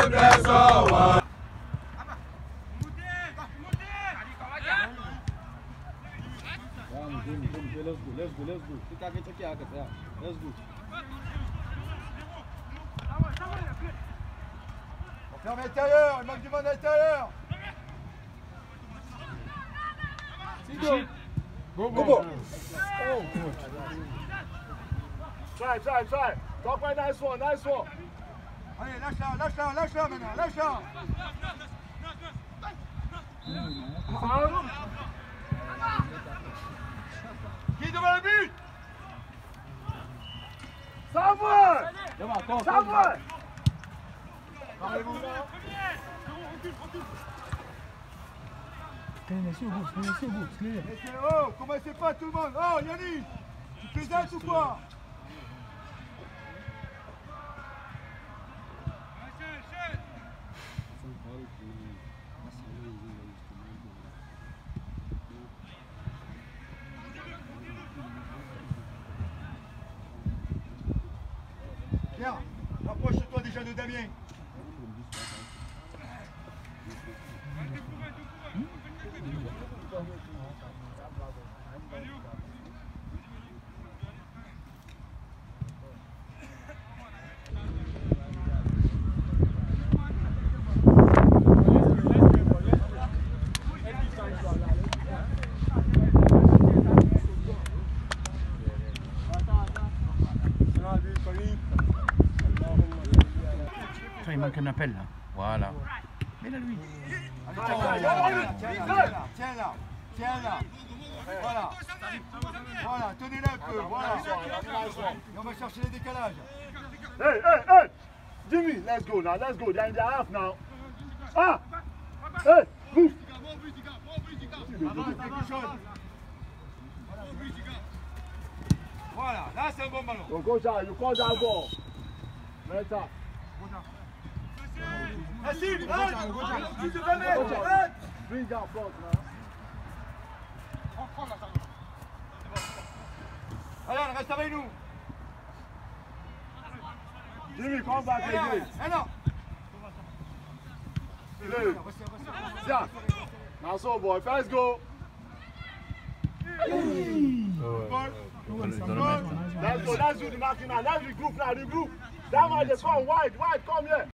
Let's go, let's beleza, Fica a gente aqui, Agatha. Yeah. Let's go. On ferme l'intérieur, il manque du monde à l'intérieur. Sido. Go, go, go. Oh, good. Try, try, try. Talk aí, nice one, nice one. Allez, lâche-la, lâche-la, lâche-la maintenant, lâche-la. Qui est devant le but? Samuel! Come on, come on, come on. Samuel! Laissez- Oh, commencez pas tout le monde? Oh, Yannick, tu plaisantes ou quoi Pierre, rapproche-toi déjà de Damien. Il manque un appel là. Voilà. Mais là lui. Allez, tiens là, tiens là, tiens là, tiens là, tiens là. Voilà. Voilà, tenez-la un peu, voilà. Et on va chercher les décalages. Hey, hey, hey! Jimmy, let's go now, let's go. They're in the half now. Ah! Hey, move! Voilà, là c'est un bon ballon. Go down, you call that ball. Right up. Facile, hein Tu te vas mettre, hein Bring down front now. Allez, reste avec nous. Jimmy, come back again. allez. Hey, Jack. Now so boy, first go. Let's go, let's do the marking now. Let's regroup now, regroup. That one, they come wide, wide, come here.